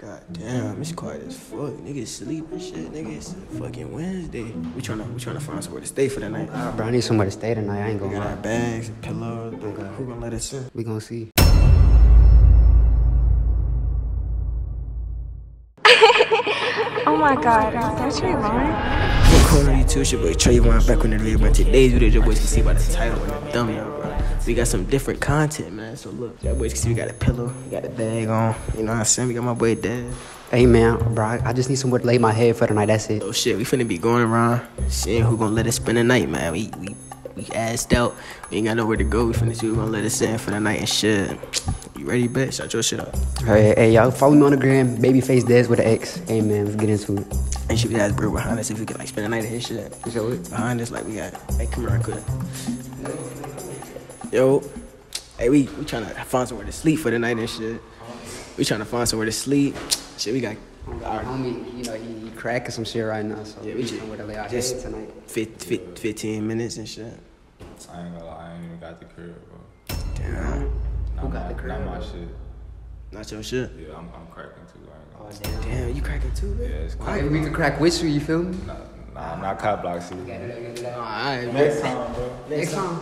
God damn, it's quiet as fuck. Niggas sleep and shit. Niggas it's fucking Wednesday. We tryna, we tryna find somewhere to stay for the night. Uh, bro, I need somewhere to stay tonight. I ain't gonna We got our bags, and pillows. Okay. Who gonna let us in? We gonna see. Oh my god, that's Treyvon. What corner you two? It's your boy Treyvon back with another video. But today's video, your boys can see by the title and the thumbnail, We got some different content, man. So look, y'all boys can see we got a pillow, we got a bag on. You know what I'm saying? We got my boy Dad. Hey man, bro, I just need somewhere to lay my head for the night. That's it. Oh shit, we finna be going around seeing who gonna let us spend the night, man. We we we asked out. We ain't got nowhere to go. We finna see who gonna let us in for the night and shit. You ready, bet? Shut your shit up. Hey, hey, y'all follow me on the gram, Babyface Des with an X. Hey man, let's get into it. And shit, we asked bro behind us if we could like spend the night in his shit. You said what? Behind us, like we got. Hey, come around, quick. Yo, hey, we we trying to find somewhere to sleep for the night and shit. We trying to find somewhere to sleep. Shit, we got. Our homie, you know, he, he cracking some shit right now, so Yeah, we we just just- somewhere to lay our just- head tonight. Fit, fit, 15 minutes and shit. I ain't gonna lie, I ain't even got the crib, bro. Damn. Not Who got my, the crib, Not my bro? shit. Not your shit. Yeah, I'm, I'm cracking too. I Oh ain't gonna oh, damn. Damn, you cracking too, Yeah, man? it's cool. Hey, we can crack with you. You feel me? Nah, nah, I'm not cop block season. Alright, Next bet. time, bro. Next time.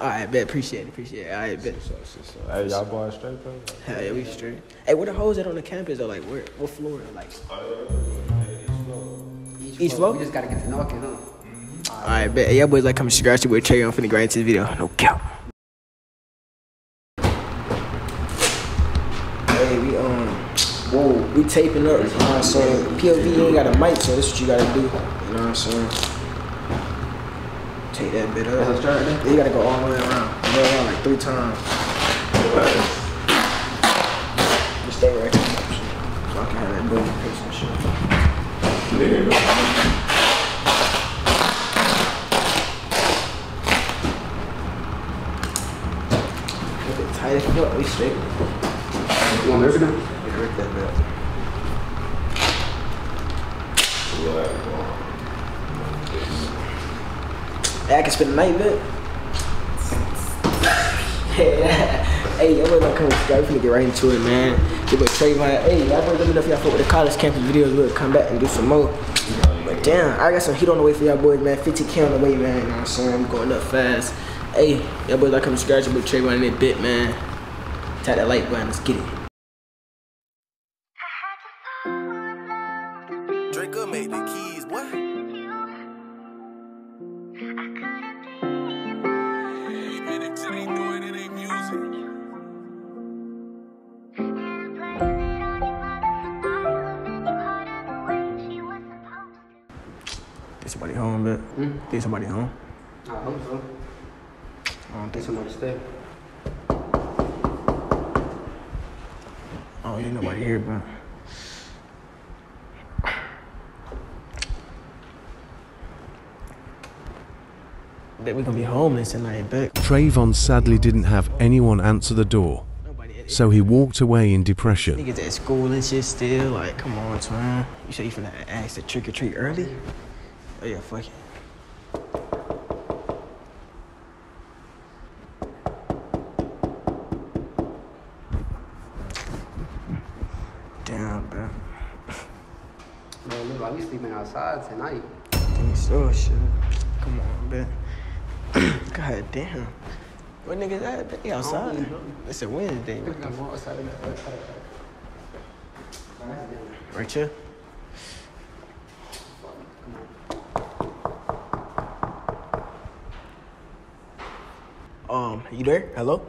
Alright, bet. Appreciate it. Appreciate it. Alright, bet. So, so, so. Hey, y'all going straight, bro? Hell yeah, we straight. Hey, where the hoes at on the campus? Or like, where? What floor? Like, Each floor? We just gotta get to knocking, huh? alright, bet. Hey, y'all boys like coming subscribe to with Trey. I'm finna go into the video. No cap. Hey, we um, whoa, we taping up. You know what I'm saying? POV ain't got a mic, so this what you gotta do. You know what I'm saying? Take that bit up. Then. You gotta go all the way around. Go around like three times. Just stay right here. So I can have that boom pace and shit. If it tight as fuck, we straight. You want me to do? Yeah, rip that bit. Hey, I can spend the night, bit. hey, y'all boys gonna come subscribe. We finna get right into it, man. Your boy Treyvon. Hey, y'all boys let me know if y'all fuck with the college campus videos. We'll come back and do some more. But damn, I got some heat on the way for y'all boys, man. 50k on the way, man. You know what I'm saying? I'm going up fast. Hey, y'all boys like come to your boy Treyvon in a bit, man. Tap that like button. Let's get it. Somebody home. I hope so. I don't Get think so. stay. Oh, ain't nobody here, bro. Bet we gonna be homeless tonight, bet. Treyvon sadly didn't have anyone answer the door, so he walked away in depression. Niggas at school and shit still. Like, come on, twin. You say you finna ask to trick or treat early? Oh yeah, fuck it. Damn, bro. Man, look like we sleeping outside tonight. Think so, shit. Come on, man. God damn. What niggas at? They outside. It's a Wednesday. What the Right here? Um, you there? Hello?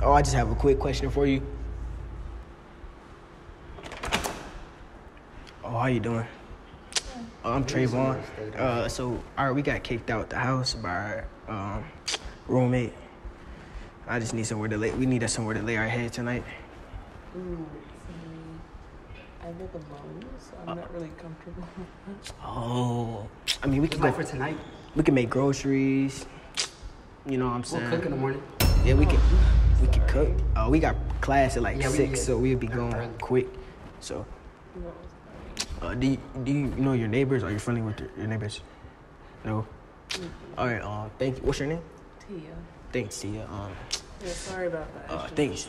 Oh, I just have a quick question for you. Oh, how you doing? Oh, I'm Treyvon. Uh, so, all right, we got kicked out the house by um, roommate. I just need somewhere to lay. We need us somewhere to lay our head tonight. I live alone, so I'm not really comfortable. Oh, I mean, we can go for tonight. We can make groceries. You know what I'm saying? We'll cook in the morning. Yeah, we can. We can cook. Oh, we got class at like Yeah, six, yeah. so we'll be going early. quick. So, uh, do you, do you know your neighbors? Are you friendly with your, your neighbors? No. All right. Uh, thank you. What's your name? Tia. Thanks, Tia. Um, Yeah, sorry about that. uh, It's just- thanks.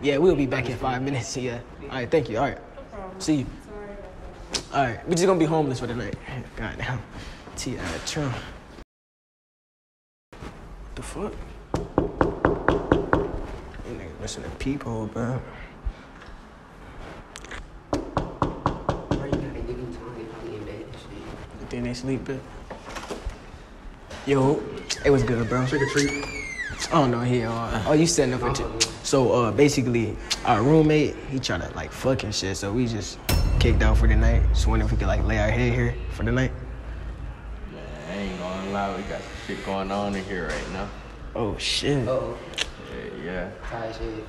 Yeah, we'll be back in five minutes. Yeah. All right, thank you. All right. See you. All right, we're just gonna be homeless for the night. God damn. T. Uh, Trump. What the fuck? You niggas missing a peephole, bro. Bro, you gotta give him time. They probably in bed and shit. You think they sleeping? Yo, it was good, bro. Trick or treat. I don't know here. Uh, oh, you setting up for two. So uh, basically, our roommate he tried to like fuck and shit. So we just kicked out for the night. Just wondering if we could like lay our head here for the night. I ain't gonna lie, we got some shit going on in here right now. Oh shit. Oh, Yeah, yeah. tired shit.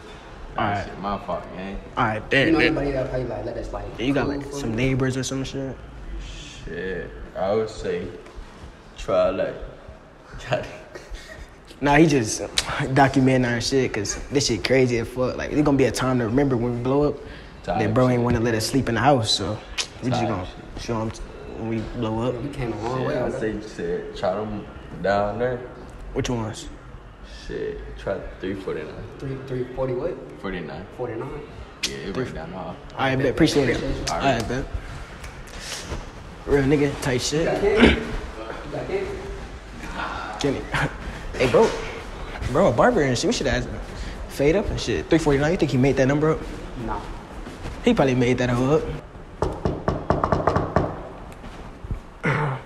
Alright. shit my fault, man. All right, You know then. anybody that probably like let us like. You got like some neighbors or some shit. Shit, I would say try like try Nah, he just documenting our shit because this shit crazy as fuck. Like, it's gonna be a time to remember when we blow up. Type Then bro ain't wanna let us sleep in the house, so we just gonna show him when we blow up. We came a long way. I on that. say shit, try them down there. Which ones? Shit, try 349. Three, three forty what? 49. Forty nine. Yeah, it break down the hall. All right, bet. Appreciate it. All right, bet. Real nigga, tight shit. Kenny. hey, bro. Bro, a barber and shit. We should ask him. Fade up and shit. 349. You think he made that number up? Nah. He probably made that up.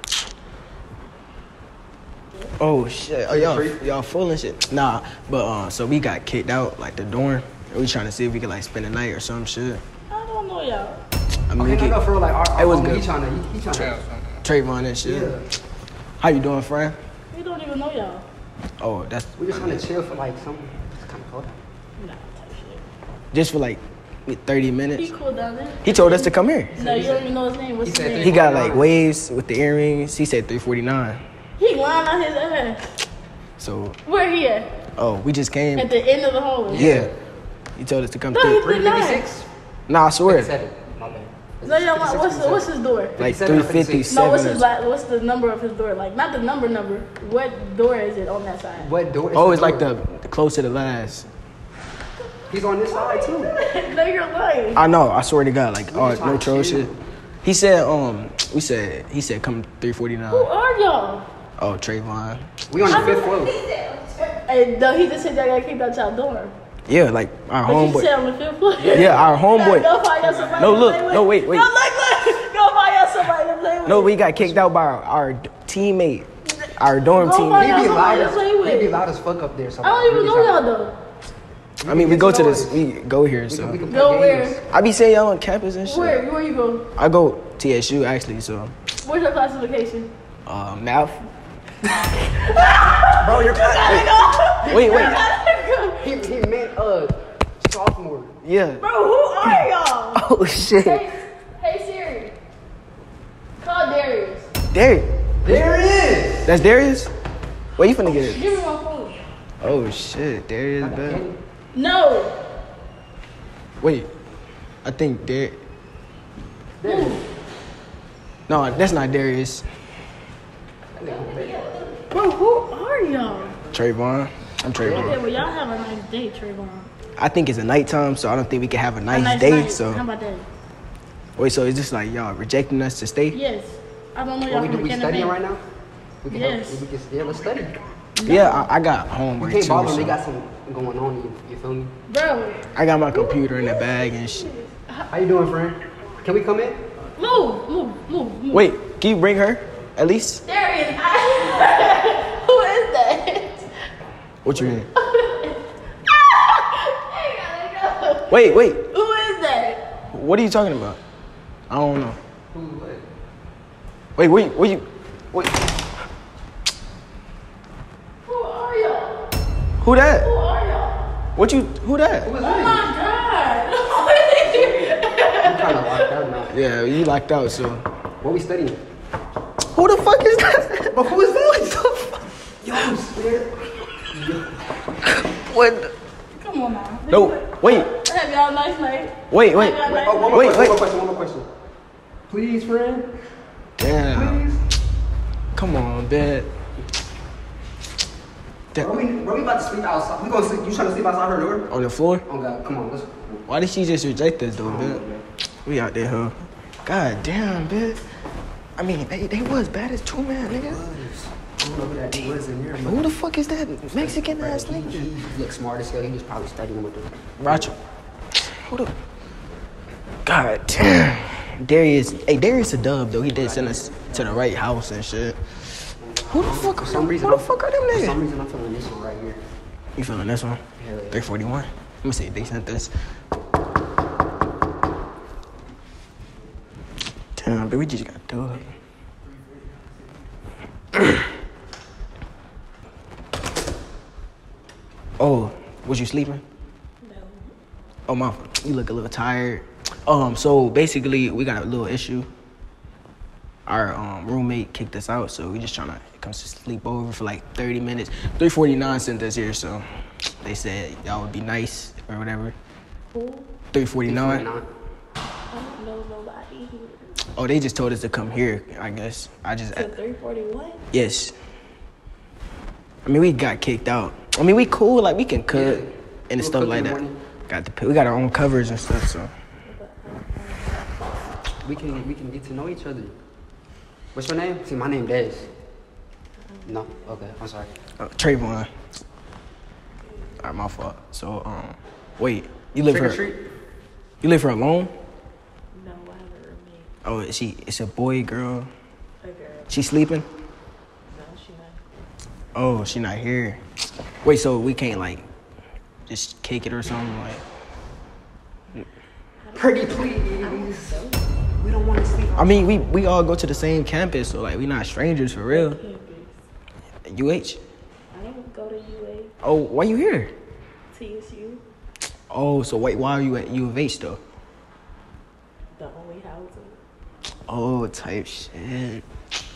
Oh shit! Oh y'all, y'all full and shit. Nah, but uh, so we got kicked out like the dorm. We trying to see if we could like spend the night or some shit. I don't know y'all. I mean, Okay, no, no, for real, like our, our It was homie, good. He trying to, he, he trying to. Treyvon and shit. Yeah. How you doing, friend? We don't even know y'all. Oh, that's We just trying to chill for like some. It's kind of cold. Nah, type shit. just for like 30 minutes. He minutes. cool down there. He told us to come here. No, you don't even know his name. What's He his name? He got like waves with the earrings. He said 349. He lying on his ass. So, Where he at? oh, we just came. At the end of the hallway. Yeah. He told us to come No, through. he's Three the fifty nine. six. Nah, I swear. Seven. My bad. No, y'all want, what's, the, what's his door? Like 57 or 357. No, what's his la- what's the number of his door? Like not the number number. What door is it on that side? What door? Oh, the it's like the, the close to the last. He's on this side too. no, you're lying. I know. I swear to God, like, oh, no trying troll shit. He said, um, we said, he said, come three forty nine. Who 349. are y'all? Oh, Treyvon. We on the fifth floor. Hey, no, he just said y'all got kicked out y'all dorm. Yeah, like our homeboy. said on the fifth floor. Yeah, our homeboy. Go find No, look. No, wait, wait. No, look, look. Go find y'all somebody to play with. No, we got kicked out by our, our teammate, our dorm Go team. find He y'all be loud to play as he be loud as fuck up there. So I don't even know y'all though. I mean, we go to this, we go here, We can, so. we can Go games. where? I be saying y'all on campus and shit. Where? Where you go? I go TSU actually, so Where's your classification? uh, math. Bro, you're Wait, wait, he, he meant sophomore. Yeah. Bro, who are y'all? Oh shit, hey, hey Siri. Call Darius. Darius. There it is. That's Darius. Where you finna get it? Give me my phone. Oh shit, Darius, bro. No. Wait, I think Dar. Who? No, that's not Darius. Bro, who are y'all? Treyvon. I'm Treyvon. Okay, well y'all have a nice day, Treyvon. I think it's a nighttime, so I don't think we can have a A nice, day. night. So How about that? wait, so it's just like y'all rejecting us to stay? Yes. I don't know What y'all we from do? We studying right now. We can Yes. help. We can yeah, let's study. Yeah, I, I got We homework can't too. bother them. so- They got some going on. You, you feel me? Bro, I got my computer in the bag and shit. How you doing, friend? Can we come in? move, move, move, move. Wait, can you bring her at least? Darius, I... who is that? What you mean? I gotta go. Wait, wait. Who is that? What are you talking about? I don't know. Who? What? Wait, wait, wait. You, wait. Who are y'all? Who that? Who are y'all? What you? Who that? Oh my god. I'm kind of locked out now. Yeah, you locked out. So What we studying? who the fuck is that? But who is that? Yo, scared. What? Come on now. No, wait, Have y'all a nice night. wait, wait. Have y'all a nice Oh, one night. more Wait, question, wait. One more question. One more question. Please, friend. Damn. Please. Come on, bet. That- Bro, we, bro, we about to sleep outside. We gonna sleep. You trying to sleep outside her door? On the floor? Oh God, come on, let's. Why did she just reject us though, bitch? We out there, huh? God damn, bitch. I mean, they, they was bad as two man, nigga. I don't know who that was in there. Who the fuck is that Mexican ass nigga? he looked smart as hell. He was probably studying with them. Roger. Who the? God damn. Darius, hey, Darius a dub though. He did send us to the right house and shit. Who the fuck? For some reason, who the fuck are them For some reason, I'm feeling this one right here. You feeling this one? Hell yeah. 341. Let me see. They sent this. Damn, but we just got dub. oh, was you sleeping? No. Oh my, you look a little tired. Um, so basically, we got a little issue. Our um, roommate kicked us out, so we just trying to come to sleep over for like 30 minutes. 349 sent us here, so they said y'all would be nice or whatever. Who? 349. Nah. I don't know nobody here. Oh, they just told us to come here. I guess I just To 341? yes. I mean, we got kicked out. I mean, we cool, like we can cook Yeah. and We'll stuff cook like that. morning. Got the we got our own covers and stuff, so. We can we can get to know each other. What's your name? See, my name Des. No. Okay, I'm sorry. Uh, Treyvon. Alright, my fault. So, um, wait, you live Trick here? You live here alone? No, I have a roommate. Oh, is she? It's a boy, girl. A girl. She sleeping? No, she not. Oh, she not here. Wait, so we can't like just kick it or something like? Pretty please. We don't want to sleep. I mean, we we all go to the same campus, so like we not strangers for real. Campus. UH. I don't go to UA, Oh, why you here? TSU, Oh, so wait, why are you at U of H though? the only housing. Oh, type shit. They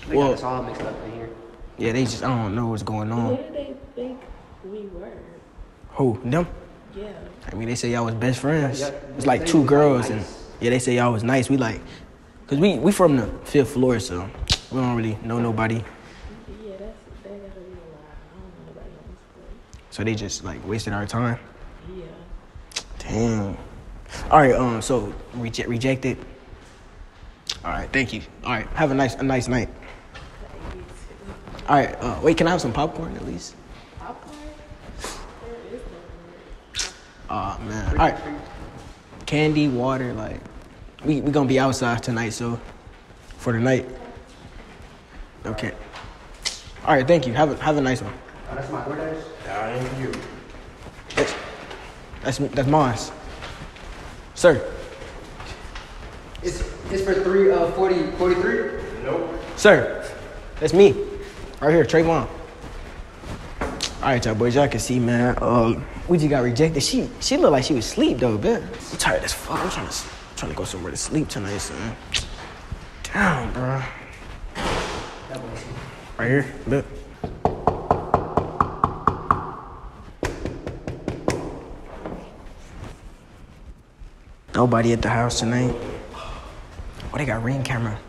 got Well, us all mixed up in here. yeah, they just I don't know what's going Who on. did they think we were? Who them? Yeah. I mean, they say y'all was best friends. Yeah, It's like two was, like, girls, and yeah, they say y'all was nice. We like, cause we we from the fifth floor, so we don't really know nobody. Yeah, that's that gotta be a lie. I don't know nobody on this place. So they just like wasted our time. Yeah. Damn. All right. Um. So reject rejected. All right. Thank you. All right. Have a nice a nice night. All right. Uh, wait. Can I have some popcorn at least? Popcorn? There is no Oh man. All right. Candy, water, like we we gonna be outside tonight, so for the night. Okay. All right. Thank you. Have a have a nice one. Oh, that's my DoorDash. I ain't you. That's that's that's mine. Sir. It's it's for three uh 40 43. Nope. Sir, that's me. Right here, Treyvon. All right, y'all boys, y'all can see, man. Um, we just got rejected. She she looked like she was asleep though, bitch. I'm tired as fuck. I'm trying to trying to go somewhere to sleep tonight, son. Damn, bro. Right here, look. Nobody at the house tonight. Oh, they got ring camera.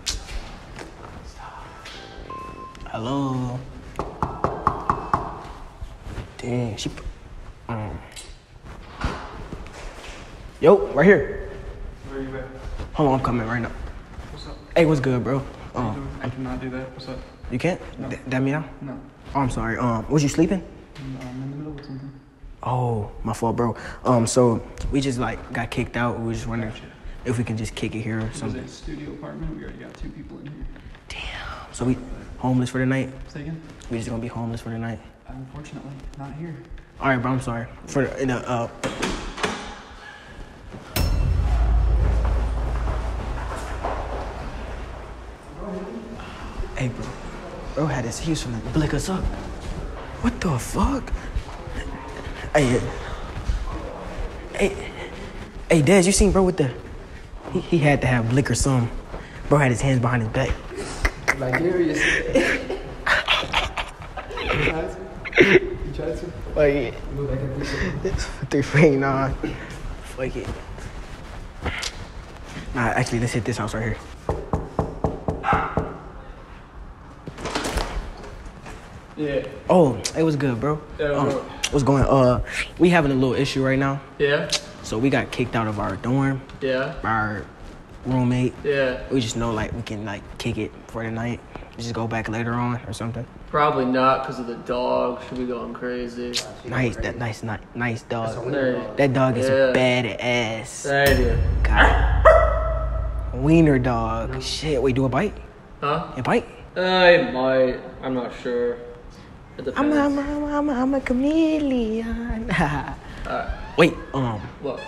Hello. Dang, she. Um. Yo, right here. Where you at? Hold on, I'm coming right now. What's up? Hey, what's good, bro? Um? I cannot do that. What's up? you can't? No. D- that me out? No. Oh, I'm sorry. Um, was you sleeping? I'm I'm in the middle of something. Oh, my fault, bro. Um, so we just like got kicked out. We were just wondering if we can just kick it here or something. a studio apartment. We already got two people in here. Damn. So we homeless for the night. Say again? We just gonna be homeless for the night. Unfortunately, not here. All right, bro. I'm sorry for the, in the uh. Hey, bro. Bro had his he was finna blick us up. What the fuck? Hey, uh, hey, hey, Dez, you seen bro with the? He, he had to have blick or some. Bro had his hands behind his back. Like curious. you tried to? Like, Move back up this way. three feet, nah. Fuck it. Nah, actually, let's hit this house right here. Yeah. Oh, it was good, bro. Yeah, Um, bro. what's going? Uh, we having a little issue right now. Yeah. So we got kicked out of our dorm. Yeah. by Our roommate. Yeah. We just know like we can like kick it for the night. Just go back later on or something. Probably not because of the dog. Should be going crazy. Nice, that nice, nice, nice dog. That dog is Yeah. badass. Thank you. God. Wiener dog. Shit. Wait, do a bite? Huh? A bite? I might. I'm not sure. I'm a, I'm a, I'm a, I'm a, I'm a chameleon. Alright. Wait, um, What?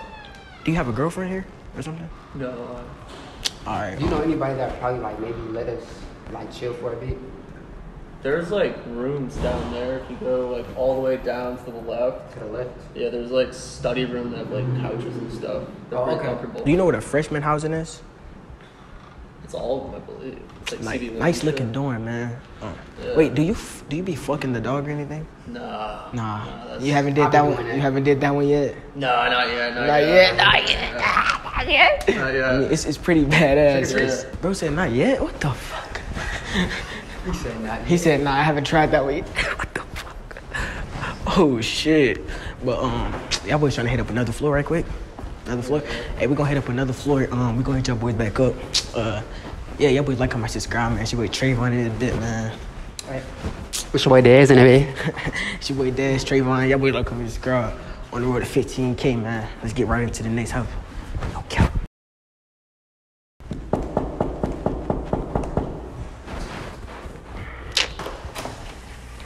do you have a girlfriend here or something? No. All right. Do you know anybody that probably like maybe let us like chill for a bit? There's like rooms down there if you go like all the way down to the left. To the left. Yeah, there's like study room that have like couches and stuff. They're Oh, pretty okay. comfortable. Do you know what a freshman housing is? It's all of them, I believe. It's like Like, CD1 nice shit. looking dorm, man. Oh. Yeah. Wait, do you f- do you be fucking the dog or anything? Nah. Nah, that's- you haven't did I've that one. doing. You haven't did that one yet. No, not yet. Not, Not yet. yet. Not yet. Ah, not yet. Not I yet. mean, it's it's pretty badass. Yeah. 'cause Bro said not yet. What the fuck? He said not. He said nah. I haven't tried that yet. what the fuck? Oh shit. But um, y'all boys trying to hit up another floor right quick. Another floor. Hey, we gonna hit up another floor. Um, we gonna hit y'all boys back up. Uh, yeah, y'all boys like how my subscribe, man. She boy Treyvon in a bit, man. Which way there isn't it? She boy Dash, Treyvon, y'all boy like how subscribe. On the road to 15k, man. Let's get right into the next house. No cap.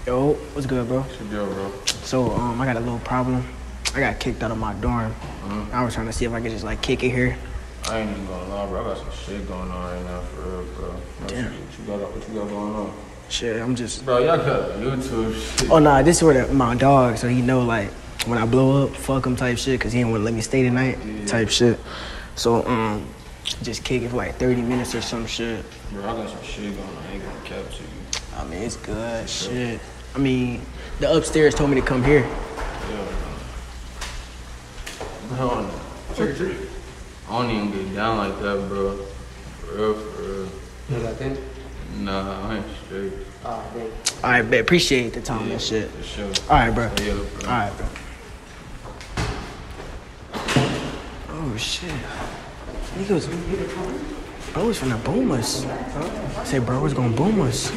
Yo, what's good, bro? What's your deal, bro? So, um, I got a little problem. I got kicked out of my dorm. I was trying to see if I could just like kick it here. I ain't even gonna lie, bro. I got some shit going on right now, for real, bro. What Damn. You, what you got? What you got going on? Shit, I'm just. Bro, y'all got YouTube shit. Oh nah, this is where the, my dog, so he know like when I blow up, fuck him type shit, cause he didn't want to let me stay tonight, type shit. So um, just kick it for like 30 minutes or some shit. Bro, I got some shit going on. I ain't gonna cap to you. I mean, it's good shit. I mean, the upstairs told me to come here. Yeah. No, trick or treat. I don't even get down like that, bro. For real, for real. You got that? Nah, I ain't straight. Oh, dang. All right, bet. Appreciate the time and shit. For sure. All right, bro. Yeah, bro. All right, bro. Oh shit. Niggas, bro was finna boom us. Say bro was gonna boom us.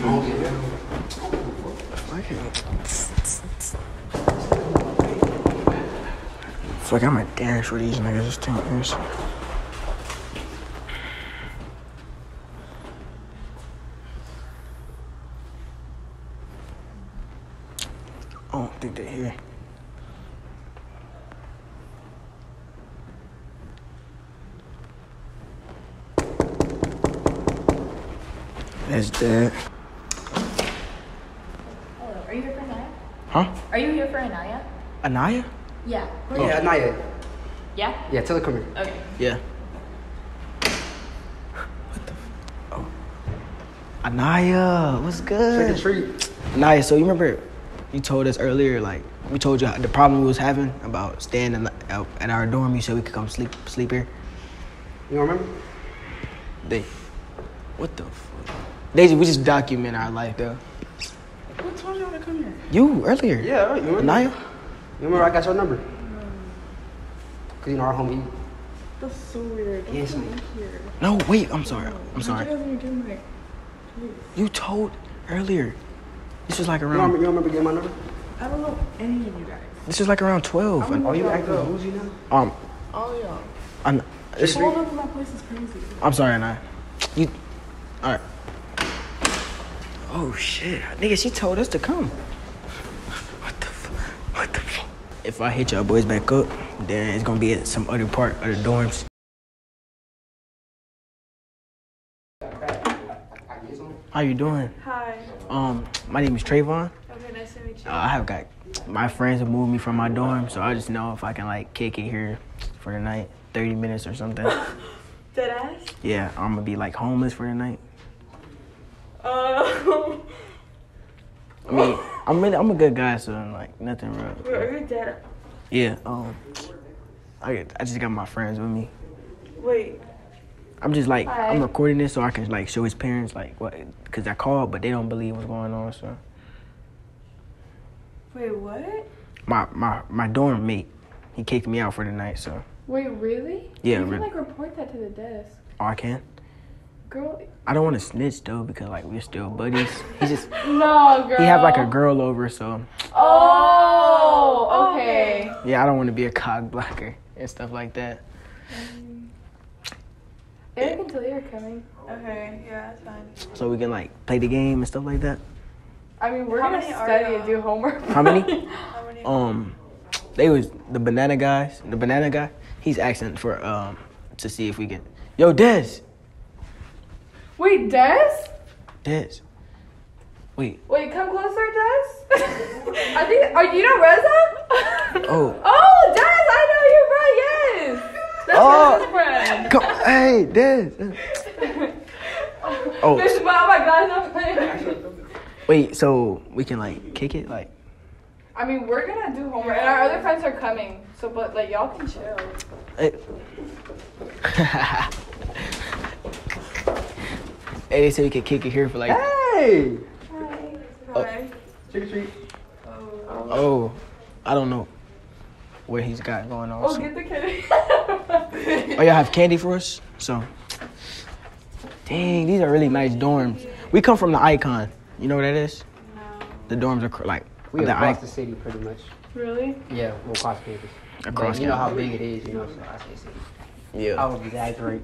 Fuck it. Fuck, I'ma dance for these niggas. Just take this. I don't think they're here. That's that. Hello, are you here for Anaya? Huh? Are you here for Anaya? Anaya? Yeah. Oh, yeah, not yet. Yeah? Yeah, tell her come here. Okay. Yeah. What the? F- oh. Anaya, what's good? Trick or treat. Anaya, so you remember you told us earlier, like we told you the problem we was having about staying in, out at our dorm. You said we could come sleep sleep here. You remember? They, what the? Fuck? Daisy, we just document our life though. Who told y'all to come here? You earlier. Yeah, right. You remember? Anaya. You remember I got your number? Cause you know our homie. That's so weird. Don't Yes, come ma'am. in here. No, wait. I'm sorry. I'm You sorry. guys even give You told earlier. This was like You don't remember, around. you don't remember getting my number? I don't know any of you guys. This was like around twelve. I'm- Oh, you acting bougie now? Um, All y'all. I'm, it's, All over my place is crazy. I'm sorry, Anaya. You. All right. Oh shit, nigga, she told us to come. What the? F- what the? F- if I hit y'all boys back up, then it's gonna be at some other part of the dorms. How you doing? Hi. Um, my name is Treyvon. Okay, nice to meet you. Uh, I have got my friends have moved me from my dorm, so I just know if I can like kick it here for the night, thirty minutes or something. Dead ass? Yeah, I'm gonna be like homeless for the night. Uh, I mean, I'm really, I'm a good guy, so like nothing wrong. wait, are you dead? Yeah. Um, I I just got my friends with me. Wait. I'm just like I'm recording this so I can like show his parents like what, cause I called, but they don't believe what's going on. So Wait, what? My my my dorm mate, he kicked me out for the night. So Wait, really? Yeah, You can like report that to the desk. oh, I can. Girl. I don't want to snitch though because like we're still buddies. He just No, girl. he have like a girl over, so Oh, okay. yeah, I don't want to be a cog blocker and stuff like that. Eric and Talia are coming. Okay, yeah, that's fine. So we can like play the game and stuff like that. I mean, we're How gonna many are study y'all? and do homework. How many? How many? Um, they was the banana guys. The banana guy. He's asking for um to see if we can. Yo, Des, Wait, Des? Des. Wait. Wait, come closer, Des. I think. Are you know Reza? Oh. Oh, Des, I know you, bro. Yes. That's Oh. his friend. Come, hey, Des. Oh, but oh my god, wait. So we can like kick it, like. I mean, we're gonna do homework, and our other friends are coming. So, but like, y'all can chill. Hey. Hey, they said we could kick it here for like. Hey! Hi. Oh. Trick or treat. Oh. oh, I don't know what he's got going on. Oh, so- get the kid. Oh, y'all have candy for us? So, dang, these are really nice dorms. We come from the Icon. You know what that is? No. The dorms are cr- like We the across I- the city, pretty much. really? Yeah, well, across campus. across. But you know how big it is, you know, so I say city. Yeah. I would exaggerate.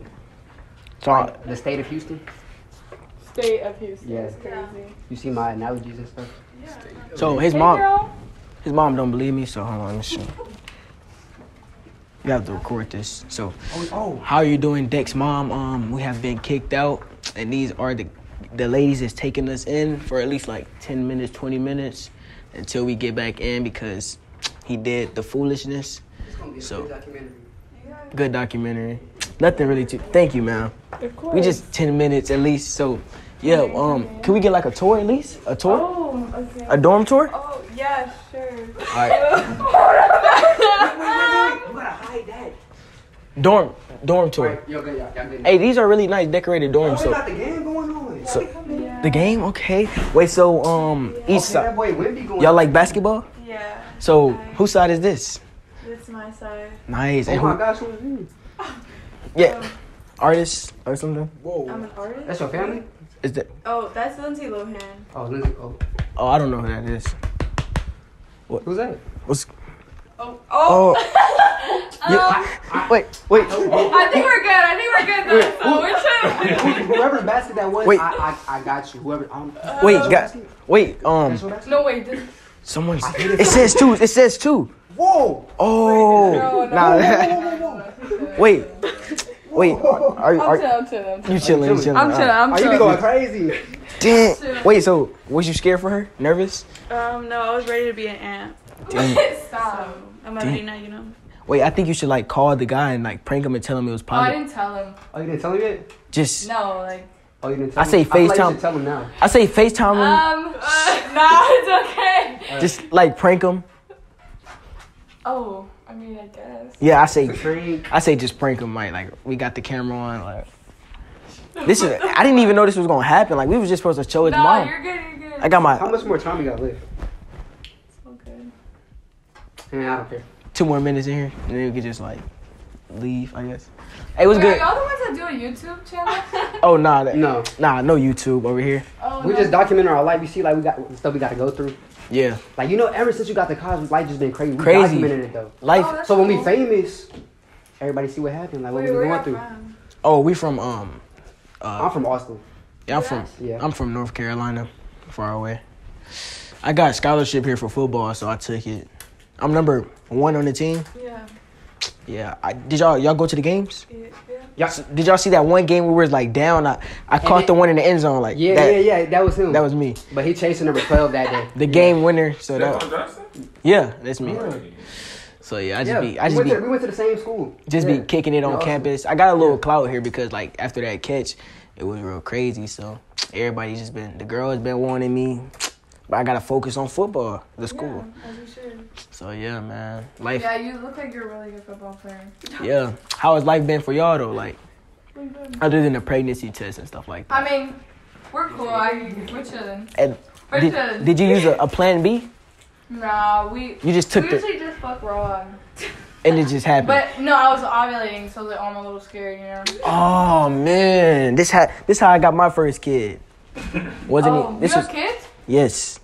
So, I- The state of Houston. State of Houston. Yeah. It's crazy. You see my analogies and stuff. so his Hey, mom, girl. his mom don't believe me. So hold on, let me see. You have to record this. So, Oh, how are you doing, Dex mom? Um, we have been kicked out, and these are the the ladies that's taking us in for at least like ten minutes, twenty minutes, until we get back in because he did the foolishness. It's gonna be a So- good documentary. Good documentary. Nothing really to thank you, ma'am. Of course. We just ten minutes at least. So, yeah. Um, can we get like a tour at least? A tour? Oh, okay. A dorm tour? Oh, yeah, sure. All right. Dorm, dorm tour. Yo, good, y'all, y'all good. Hey, these are really nice decorated dorms. we So got the game going on. So- the game, okay. Wait, so um, each Okay, side, that boy Wimby going y'all like basketball? Yeah, So whose side is this? it's my side. Nice. Oh And my who? gosh, who is he? Yeah, artist or something. I'm an artist. That's your family? Is that? Oh, that's Lindsay Lohan. Oh, Lindsay. Oh, Oh, I don't know who that is. What? who's that? What's? Oh, oh. Oh. yeah. Wait, wait. I think we're good. I think we're good though. So we're chilling. Whoever basket that was, Wait. I, I, I got you. Whoever. Um, Wait, got. Wait. Um. that's your basket? No, wait. This, Someone's. It says two. It says two. Whoa! Oh. no, no. Nah. Wait. Wait. Are you? I'm Are, chilling. I'm chilling. I'm chilling. you chilling? You chilling? I'm chilling. I'm Are you be going crazy? Damn. Wait. So, was you scared for her? Nervous? Um, no, I was ready to be an aunt. Damn. Stop. I'm Damn. already not, you know. Wait. I think you should like call the guy and like prank him and tell him it was Oh, I didn't tell him. Oh, you didn't tell him yet? Just. No, like. Oh, you didn't tell I say him? feel like FaceTime. tell him now. I say FaceTime him. Um. nah, it's okay. just like prank him. Oh, I mean, I guess. Yeah, I say. Prank. I say just prank him. Like, like we got the camera on. Like, this is. I didn't even know this was gonna happen. Like, we was just supposed to show his No, mom. you're good. You're good. I got my. How much more time you got left? It's okay. Man, I don't care. two more minutes in here, and then we could just like leave. I guess. Hey, what's Wait, good? Are y'all the ones that do a YouTube channel? Oh nah, that, No, nah, no YouTube over here. Oh, we no. just document our life. You see, like we got stuff we got to go through. Yeah, Like you know, ever since you got the college, life just been crazy. We Crazy. documented it though. life. Oh, that's So when we famous, everybody see what happened. Like what Wait, we where going through. from? Oh, we from um. I'm from Austin. Yeah, I'm from. Yeah. I'm from North Carolina, far away. I got a scholarship here for football, so I took it. I'm number one on the team. Yeah. Yeah, I, did y'all y'all go to the games? Yeah. yeah. Yeah. S- Did y'all see that one game where we was like down? I, I caught it- the one in the end zone. Like Yeah, that, yeah, yeah. That was him. That was me. But he chasing number twelve that day. The game winner. So that Stephon Johnson? yeah, that's me. Yeah. So yeah, I just Yeah, be I we, just went be to, we went to the same school. just Yeah. be kicking it on Yeah, Austin. campus. I got a little clout here because like after that catch, it was real crazy. So everybody just been the girl has been wanting me, but I gotta focus on football, the school. So yeah, man, life. Yeah, you look like you're a really good football player. Yeah, how has life been for y'all though? Like other than the pregnancy test and stuff like that. I mean, we're cool. I, we're chilling. And We're did, chilling. did you use a, a plan B? Nah, we. You just took we the- usually just fuck wrong. And it just happened. But no, I was ovulating, so like, oh, I'm a little scared, you know. oh man, this how this how I got my first kid. Wasn't oh, it? This you was have kids? yes.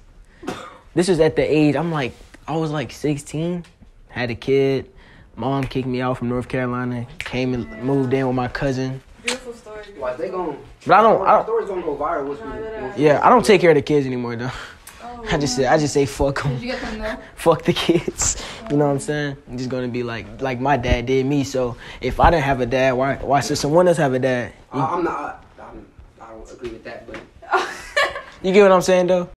This was at the age I'm like I was like 16, had a kid. Mom kicked me out from North Carolina. Came and moved in with my cousin. Beautiful story. Why they gon' But I don't. I don't stories gonna go viral. What's no, yeah, I don't take care of the kids anymore though. Oh. I just say I just say fuck them. Did you get them though? fuck the kids. You know what I'm saying? I'm just gonna be like like my dad did me. So if I didn't have a dad, why why should someone else have a dad? You, I'm not. I'm, I don't agree with that, but you get what I'm saying though?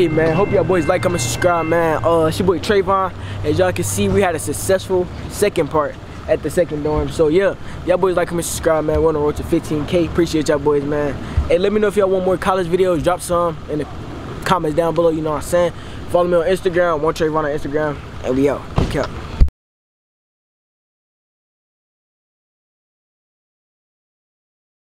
Hey man, hope y'all boys like, comment, subscribe, man. Uh, it's your boy Treyvon. As y'all can see, we had a successful second part at the second dorm. So yeah, y'all boys like, comment, subscribe, man. We're on the road to 15K. Appreciate y'all boys, man. Hey, let me know if y'all want more college videos. Drop some in the comments down below. You know what I'm saying? Follow me on Instagram. One Treyvon on Instagram, and we out. Peace out.